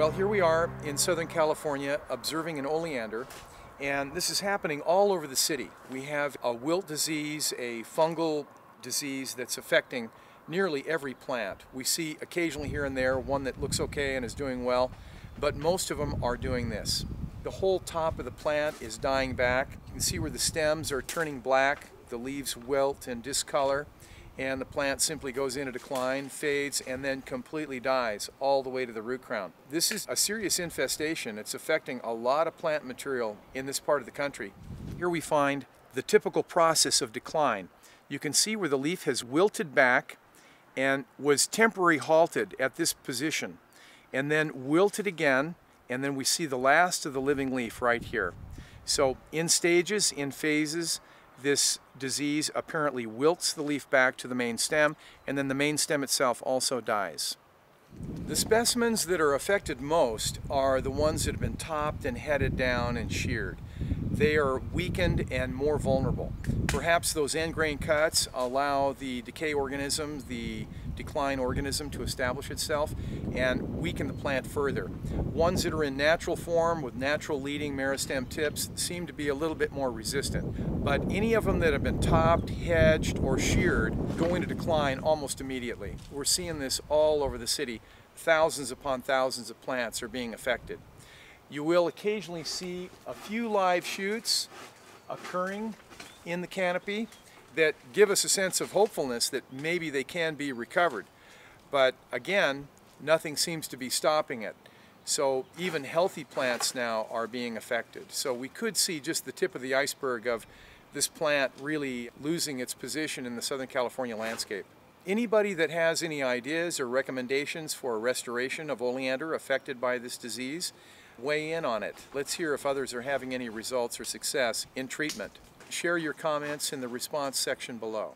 Well, here we are in Southern California observing an oleander, and this is happening all over the city. We have a wilt disease, a fungal disease that's affecting nearly every plant. We see occasionally here and there one that looks okay and is doing well, but most of them are doing this. The whole top of the plant is dying back. You can see where the stems are turning black, the leaves wilt and discolor, and the plant simply goes into decline, fades, and then completely dies all the way to the root crown. This is a serious infestation. It's affecting a lot of plant material in this part of the country. Here we find the typical process of decline. You can see where the leaf has wilted back and was temporarily halted at this position and then wilted again and then we see the last of the living leaf right here. So in stages, in phases, this disease apparently wilts the leaf back to the main stem and then the main stem itself also dies. The specimens that are affected most are the ones that have been topped and headed down and sheared. They are weakened and more vulnerable. Perhaps those end grain cuts allow the decay organism, the decline organism to establish itself and weaken the plant further. Ones that are in natural form with natural leading meristem tips seem to be a little bit more resistant. But any of them that have been topped, hedged, or sheared go into decline almost immediately. We're seeing this all over the city. Thousands upon thousands of plants are being affected. You will occasionally see a few live shoots occurring in the canopy that give us a sense of hopefulness that maybe they can be recovered. But again, nothing seems to be stopping it. So even healthy plants now are being affected. So we could see just the tip of the iceberg of this plant really losing its position in the Southern California landscape. Anybody that has any ideas or recommendations for restoration of oleander affected by this disease, weigh in on it. Let's hear if others are having any results or success in treatment. Share your comments in the response section below.